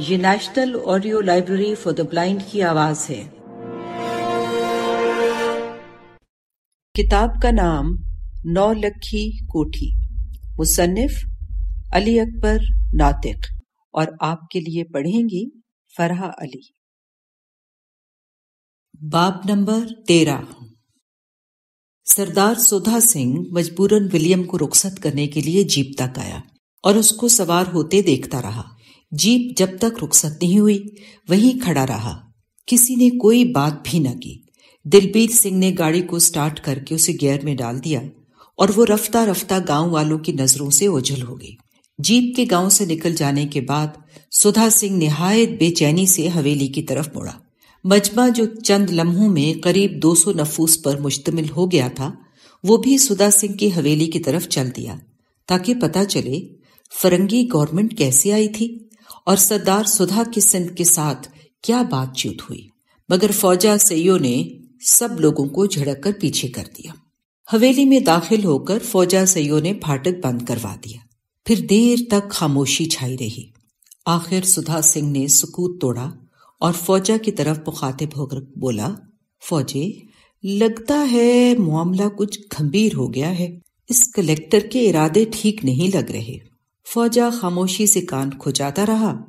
ये national audio library for the blind की आवाज़ है। किताब का नाम नौ लखी कोठी, मुसन्निफ अली अकबर नातिक। और आपके लिए पढ़ेंगी फरहा अली। बाब नंबर तेरह। सरदार सुधा सिंह मजबूरन विलियम को रुखसत करने के लिए जीप तक आया और उसको सवार होते देखता रहा। जीप जब तक रुखसत नहीं हुई, वहीं खड़ा रहा। किसी ने कोई बात भी न की। दिलबीर सिंह ने गाड़ी को स्टार्ट करके उसे गियर में डाल दिया और वो रफ्ता रफ्ता गाँव वालों की नज़रों से ओझल हो गई। जीप के गाँव से निकल जाने के बाद सुधा सिंह निहायत बेचैनी से हवेली की तरफ़ मुड़ा। मजमा जो चंद लम्हों में करीब 200 नफूस पर मुश्तमिल हो गया था, वो भी सुधा सिंह की हवेली की तरफ़ चल दिया, ताकि पता चले, फरंगी गवर्नमेंट कैसे आई थी। और सरदार सुधा किसन के साथ क्या बातचीत हुई? मगर फौजा सैयो ने सब लोगों को झड़क कर पीछे कर दिया। हवेली में दाखिल होकर फौजा सैयो ने फाटक बंद करवा दिया। फिर देर तक खामोशी छाई रही। आखिर सुधा सिंह ने सुकूत तोड़ा और फौजा की तरफ़ मुखातिब होकर बोला, फौजे, लगता है मामला कुछ गंभीर हो गया है। इस कलेक्टर के इरादे ठीक नहीं लग रहे। फौजा खामोशी से कान खुजाता रहा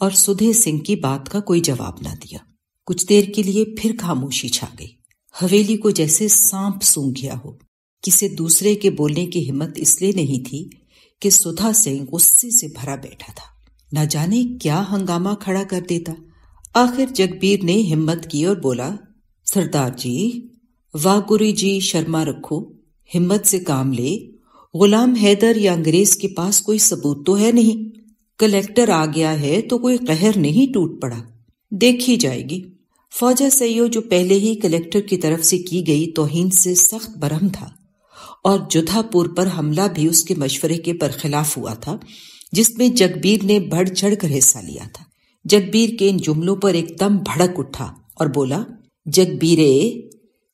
और सुधे सिंह की बात का कोई जवाब ना दिया। कुछ देर के लिए फिर खामोशी छा गई। हवेली को जैसे सांप सूंघ गया हो। किसी दूसरे के बोलने की हिम्मत इसलिए नहीं थी कि सुधा सिंह गुस्से से भरा बैठा था। न जाने क्या हंगामा खड़ा कर देता। आखिर जगबीर ने हिम्मत की और बोला, सरदार जी वाह गुरी जी, शर्मा रखो। हिम्मत से काम ले। गुलाम हैदर या अंग्रेज़ के पास कोई सबूत तो है नहीं। कलेक्टर आ गया है तो कोई कहर नहीं टूट पड़ा। देखी जाएगी। फौजा सैयो जो पहले ही कलेक्टर की तरफ़ से की गई तोहिन से सख्त बरहम था और जुधापुर पर हमला भी उसके मशवरे के बरखिलाफ हुआ था, जिसमें जगबीर ने बढ़ चढ़ कर हिस्सा लिया था। जगबीर के इन जुमलों पर एकदम भड़क उठा और बोला, जगबीरे,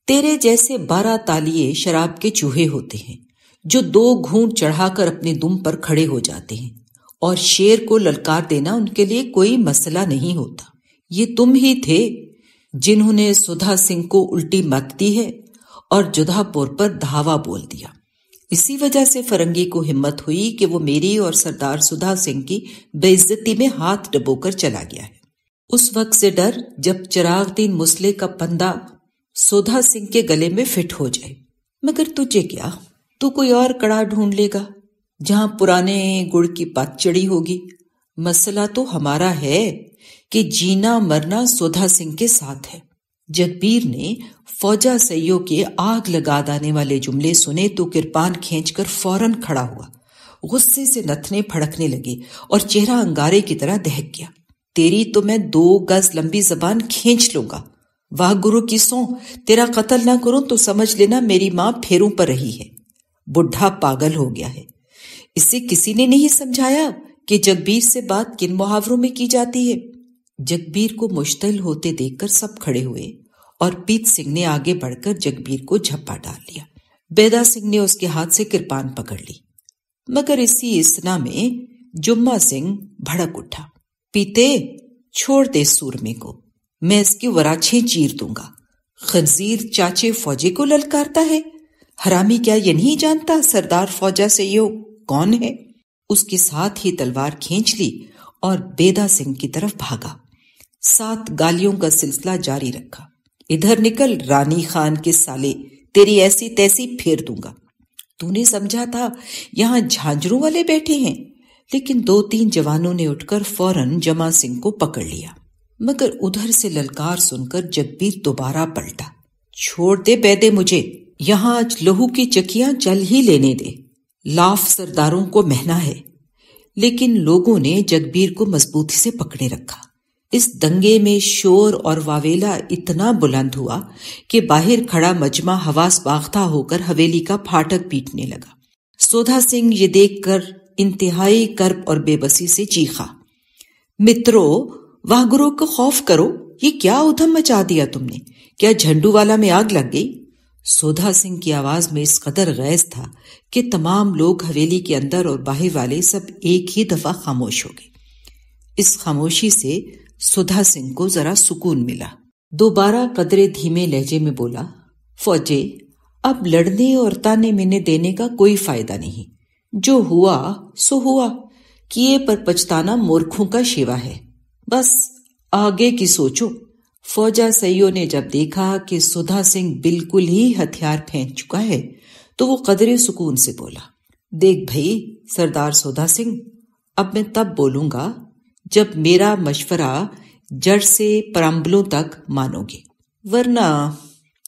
तेरे जैसे बारह तालिए शराब के चूहे होते हैं। जो दो घूंट चढ़ाकर अपने दुम पर खड़े हो जाते हैं और शेर को ललकार देना उनके लिए कोई मसला नहीं होता। ये तुम ही थे जिन्होंने सुधा सिंह को उल्टी मत दी है और जुधापुर पर धावा बोल दिया। इसी वजह से फरंगी को हिम्मत हुई कि वो मेरी और सरदार सुधा सिंह की बेइज्जती में हाथ डबोकर चला गया है। उस वक्त से डर जब चिरागदीन मुसले का पंदा सुधा सिंह के गले में फिट हो जाए। मगर तुझे क्या? तू कोई और कड़ा ढूंढ लेगा, जहाँ पुराने गुड़ की चढ़ी होगी। मसला तो हमारा है कि जीना मरना सोधा सिंह के साथ है। जगबीर ने फौजा सैयो के आग लगा दाने वाले जुमले सुने तो किरपान खींचकर फ़ौरन खड़ा हुआ। गुस्से से नथने फड़कने लगे और चेहरा अंगारे की तरह दहक गया। तेरी तो मैं दो गज लंबी जबान खींच लूँगा। वाह गुरु की सो, तेरा कत्ल ना करूँ तो समझ लेना मेरी माँ फेरों पर रही है। बुढ़ा पागल हो गया है। इसे किसी ने नहीं समझाया कि जगबीर से बात किन मुहावरों में की जाती है? जगबीर को मुश्तिल होते देखकर सब खड़े हुए और पीत सिंह ने आगे बढ़कर जगबीर को झप्पा डाल लिया। बेदा सिंह ने उसके हाथ से किरपान पकड़ ली। मगर इसी इसना में जुम्मा सिंह भड़क उठा। पीते, छोड़ दे सूरमे को, मैं इसकी वराछे चीर दूँगा। खंजीर चाचे फौजी को ललकारता है। हरामी क्या ये नहीं जानता सरदार फौजा से यो कौन है? उसके साथ ही तलवार खींच ली और बेदा सिंह की तरफ़ भागा। सात गालियों का सिलसिला जारी रखा। इधर निकल रानी खान के साले, तेरी ऐसी तैसी फेर दूँगा। तूने समझा था यहाँ झांझरों वाले बैठे हैं, लेकिन दो तीन जवानों ने उठकर फ़ौरन जमा सिंह को पकड़ लिया। मगर उधर से ललकार सुनकर जगबीर दोबारा पलटा। छोड़ दे बैदे मुझे यहाँ आज लहू की चकियाँ चल ही लेने दे। लाफ सरदारों को महना है। लेकिन लोगों ने जगबीर को मजबूती से पकड़े रखा। इस दंगे में शोर और वावेला इतना बुलंद हुआ कि बाहर खड़ा मजमा हवास बागता होकर हवेली का फाटक पीटने लगा। सोधा सिंह ये देखकर इंतहाई कर्ब और बेबसी से चीखा, मित्रों वाह गुरु को खौफ करो। ये क्या उधम मचा दिया तुमने? क्या झंडू वाला में आग लग गई? सोधा सिंह की आवाज़ में इस कदर गैस था कि तमाम लोग हवेली के अंदर और बाहर वाले सब एक ही दफ़ा खामोश हो गए। इस खामोशी से सुधा सिंह को जरा सुकून मिला। दोबारा कदरे धीमे लहजे में बोला, फौजे, अब लड़ने और ताने मिने देने का कोई फ़ायदा नहीं। जो हुआ, सो हुआ। किए पर पछताना मूर्खों का शिवा है। बस आगे की सोचो। फौजा सैयो ने जब देखा कि सुधा सिंह बिल्कुल ही हथियार फेंक चुका है तो वो कदरे सुकून से बोला, देख भाई, सरदार सुधा सिंह, अब मैं तब बोलूँगा जब मेरा मशवरा जड़ से परम्बलों तक मानोगे। वरना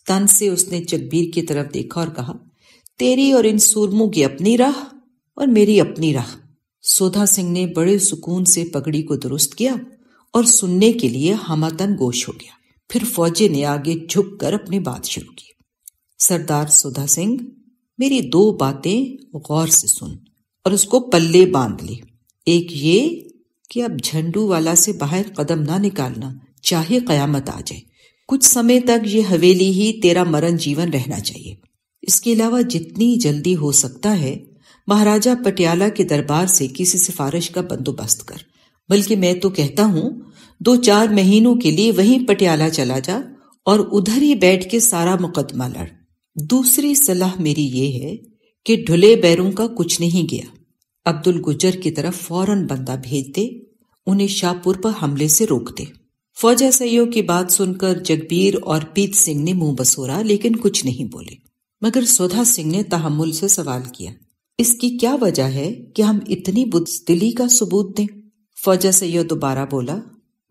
तन से उसने जगबीर की तरफ़ देखा और कहा, तेरी और इन सूरमों की अपनी राह और मेरी अपनी राह। सोधा सिंह ने बड़े सुकून से पगड़ी को दुरुस्त किया और सुनने के लिए हमातन गोश हो गया। फिर फौजी ने आगे झुक कर अपनी बात शुरू की। सरदार सुधा सिंह, मेरी दो बातें गौर से सुन और उसको पल्ले बाँध ले। एक ये कि अब झंडू वाला से बाहर कदम ना निकालना, चाहे कयामत आ जाए। कुछ समय तक ये हवेली ही तेरा मरण जीवन रहना चाहिए। इसके अलावा जितनी जल्दी हो सकता है, महाराजा पटियाला के दरबार से किसी सिफारिश का बंदोबस्त कर। बल्कि मैं तो कहता हूँ, दो चार महीनों के लिए वहीं पटियाला चला जा और उधर ही बैठ के सारा मुकदमा लड़। दूसरी सलाह मेरी ये है कि ढुले बैरों का कुछ नहीं गया। अब्दुल गुजर की तरफ़ फ़ौरन बंदा भेज दे, उन्हें शाहपुर पर हमले से रोक दे। फौजा सैयों की बात सुनकर जगबीर और पीत सिंह ने मुँह बसोरा, लेकिन कुछ नहीं बोले। मगर सोधा सिंह ने तहमुल से सवाल किया, इसकी क्या वजह है कि हम इतनी बुजदिली का सबूत दें? फौजा सैयद दोबारा बोला,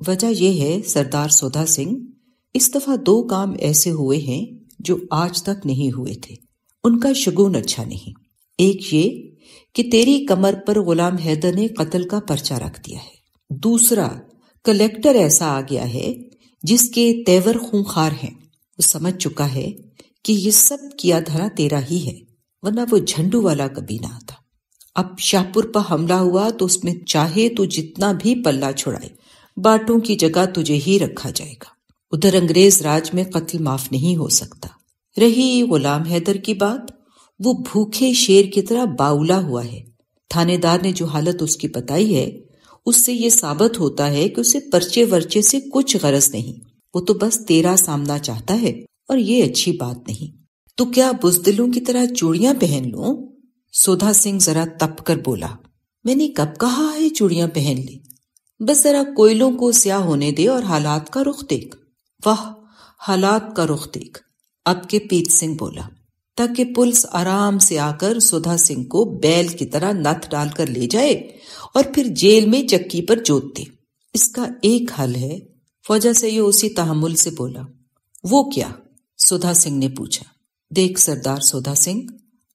वजह यह है, सरदार सोधा सिंह, इस दफ़ा दो काम ऐसे हुए हैं, जो आज तक नहीं हुए थे। उनका शगुन अच्छा नहीं। एक ये कि तेरी कमर पर गुलाम हैदर ने कत्ल का पर्चा रख दिया है। दूसरा, कलेक्टर ऐसा आ गया है, जिसके तेवर खूंखार हैं। वो समझ चुका है कि ये सब किया धरा तेरा ही है, वरना वो झंडू वाला कभी ना था अब शाहपुर पर हमला हुआ तो उसमें चाहे तो जितना भी पल्ला छुड़ाए, बाटों की जगह तुझे ही रखा जाएगा। उधर अंग्रेज़ राज में कत्ल माफ़ नहीं हो सकता। रही गुलाम हैदर की बात, वो भूखे शेर की तरह बाउला हुआ है। थानेदार ने जो हालत उसकी बताई है, उससे ये साबित होता है कि उसे पर्चे वर्चे से कुछ गरज नहीं। वो तो बस तेरा सामना चाहता है और ये अच्छी बात नहीं। तो क्या बुजदिलों की तरह चूड़ियाँ पहन लो? सोधा सिंह जरा तप कर बोला, मैंने कब कहा है चूड़ियाँ पहन ली? बस जरा कोयलों को स्या होने दे और हालात का रुख देख। वाह, हालात का रुख देख अब के पीत सिंह बोला, ताकि पुलिस आराम से आकर सुधा सिंह को बैल की तरह नथ डालकर ले जाए और फिर जेल में चक्की पर जोत दे। इसका एक हल है। फौजा से ये उसी तहमुल से बोला, वो क्या? सुधा सिंह ने पूछा, देख सरदार सुधा सिंह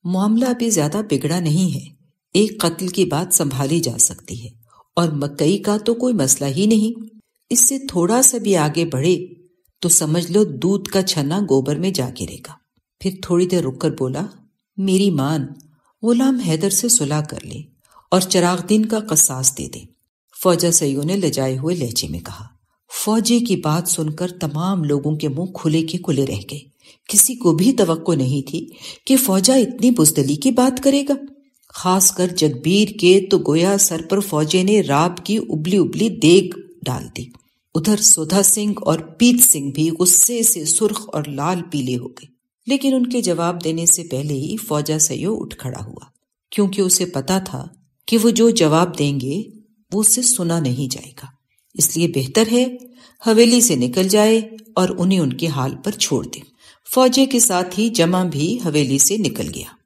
मामला अभी ज़्यादा बिगड़ा नहीं है। एक कत्ल की बात संभाली जा सकती है, और मकई का तो कोई मसला ही नहीं। इससे थोड़ा सा भी आगे बढ़े तो समझ लो दूध का छन्ना गोबर में जा गिरेगा। फिर थोड़ी देर रुककर बोला, मेरी मान, गुलाम हैदर से सुलह कर ले और चरागदीन का कसास दे दे। फौजा सईयों ने लजाए हुए लहजे में कहा। फौजी की बात सुनकर तमाम लोगों के मुँह खुले के खुले रह गए। किसी को भी तवक्को नहीं थी कि फौजा इतनी बुजदली की बात करेगा। खासकर जगबीर के तो गोया सर पर फौजे ने राब की उबली उबली देग डाल दी। उधर सुधा सिंह और पीत सिंह भी गुस्से से सुर्ख और लाल पीले हो गए। लेकिन उनके जवाब देने से पहले ही फौजा सयो उठ खड़ा हुआ, क्योंकि उसे पता था कि वो जो जवाब देंगे, वो उसे सुना नहीं जाएगा। इसलिए बेहतर है हवेली से निकल जाए और उन्हें उनके हाल पर छोड़ दे। फौजे के साथ ही जमा भी हवेली से निकल गया।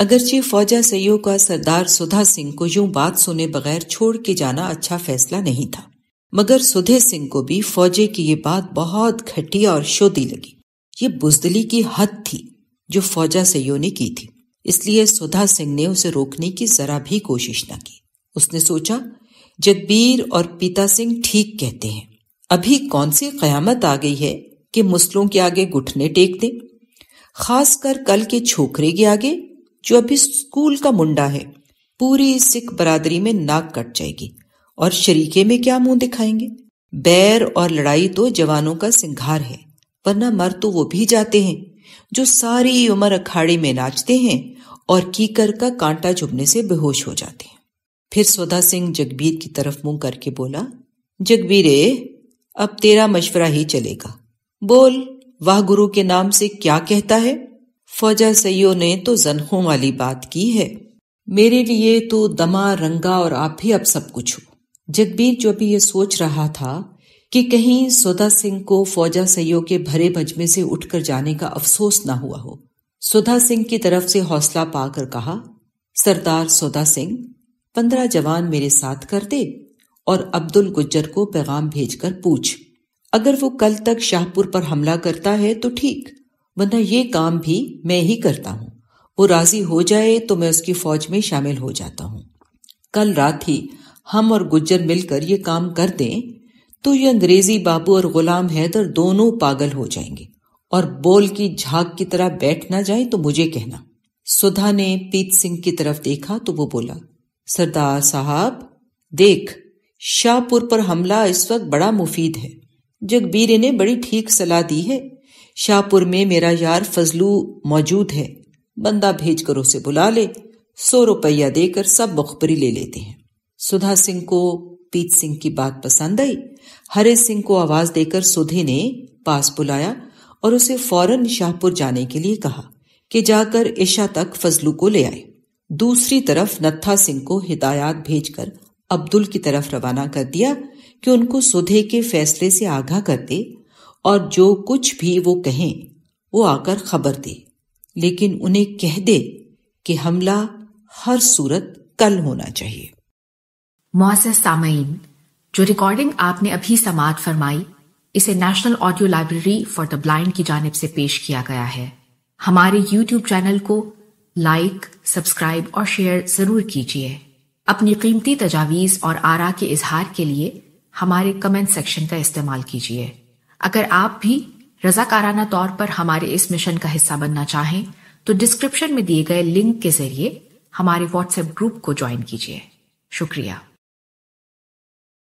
अगरचे फौजा सैयो का सरदार सुधा सिंह को यूँ बात सुने बगैर छोड़ के जाना अच्छा फैसला नहीं था। मगर सुधे सिंह को भी फौजे की ये बात बहुत घटिया और शोधी लगी। ये बुजदली की हद थी जो फौजा सैयो ने की थी। इसलिए सुधा सिंह ने उसे रोकने की जरा भी कोशिश न की। उसने सोचा, जगबीर और पीता सिंह ठीक कहते हैं। अभी कौन सी कयामत आ गई है? कि मुस्लों के आगे घुटने टेक दे खासकर कल के छोकरे के आगे, जो अभी स्कूल का मुंडा है, पूरी सिख बरादरी में नाक कट जाएगी और शरीके में क्या मुँह दिखाएँगे? बैर और लड़ाई तो जवानों का सिंगार है, वरना मर तो वो भी जाते हैं, जो सारी उम्र अखाड़े में नाचते हैं और कीकर का कांटा चुभने से बेहोश हो जाते हैं। फिर सौदा सिंह जगबीर की तरफ़ मुँह करके बोला, जगबीरे, अब तेरा मशवरा ही चलेगा। बोल, वाह गुरु के नाम से क्या कहता है? फौजा सैयो ने तो जन्हों वाली बात की है। मेरे लिए तो दमा, रंगा और आप ही अब सब कुछ हो। जगबीर जो भी ये सोच रहा था कि कहीं सुधा सिंह को फौजा सैयो के भरे भजमे से उठकर जाने का अफसोस ना हुआ हो, सुधा सिंह की तरफ़ से हौसला पाकर कहा, सरदार सौदा सिंह, पंद्रह जवान मेरे साथ कर दे और अब्दुल गुज्जर को पैगाम भेजकर पूछ। अगर वो कल तक शाहपुर पर हमला करता है तो ठीक, वरना ये काम भी मैं ही करता हूँ। वो राज़ी हो जाए तो मैं उसकी फौज में शामिल हो जाता हूँ। कल रात ही हम और गुज्जर मिलकर ये काम कर दें तो ये अंग्रेज़ी बाबू और गुलाम हैदर दोनों पागल हो जाएँगे और बोल की झाग की तरह बैठ ना जाए तो मुझे कहना। सुधा ने पीत सिंह की तरफ़ देखा तो वो बोला, सरदार साहब, देख, शाहपुर पर हमला इस वक्त बड़ा मुफीद है। जगबीर ने बड़ी ठीक सलाह दी है। शाहपुर में मेरा यार फजलू मौजूद है। बंदा भेजकर उसे बुला ले। सौ रुपया देकर सब मुखबरी ले लेते हैं। सुधा सिंह को, पीत सिंह की बात पसंद आई। हरे सिंह को आवाज़ देकर सुधे ने पास बुलाया और उसे फ़ौरन शाहपुर जाने के लिए कहा कि जाकर ईशा तक फजलू को ले आए। दूसरी तरफ़ नत्था सिंह को हिदायत भेजकर अब्दुल की तरफ़ रवाना कर दिया कि उनको सुधे के फैसले से आगाह कर दे और जो कुछ भी वो कहें, वो आकर खबर दे। लेकिन उन्हें कह दे कि हमला हर सूरत कल होना चाहिए। मुआसस सामईन, जो रिकॉर्डिंग आपने अभी समात फरमाई, इसे national audio library for the blind की जानब से पेश किया गया है। हमारे यूट्यूब चैनल को लाइक सब्सक्राइब और शेयर ज़रूर कीजिए। अपनी कीमती तजावीज़ और आरा के इजहार के लिए हमारे कमेंट सेक्शन का इस्तेमाल कीजिए। अगर आप भी रजाकाराना तौर पर हमारे इस मिशन का हिस्सा बनना चाहें तो डिस्क्रिप्शन में दिए गए लिंक के ज़रिए हमारे व्हाट्सएप ग्रुप को ज्वाइन कीजिए। शुक्रिया।